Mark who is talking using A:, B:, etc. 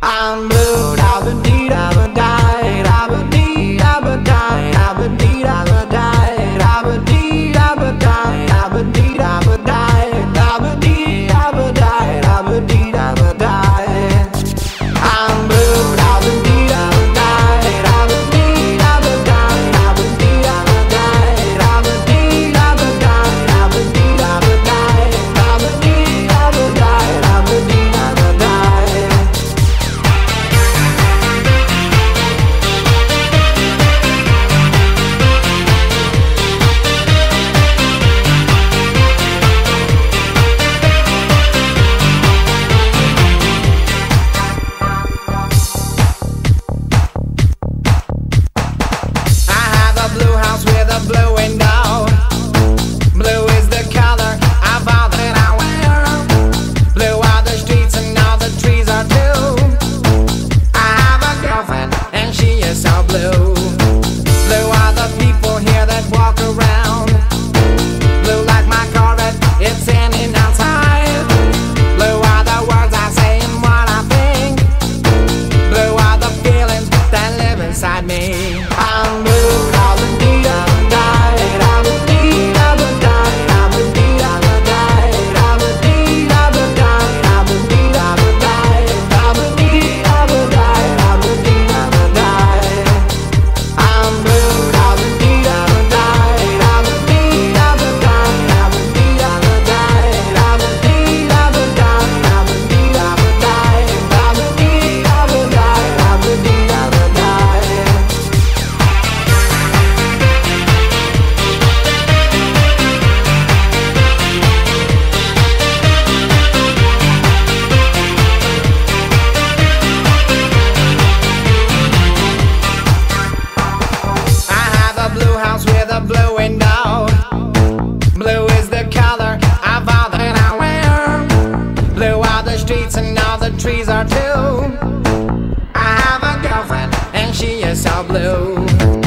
A: I'm blue. inside me. find out. Blue is the color of all that I wear. Blue are the streets and all the trees are too I have a girlfriend and she is so blue.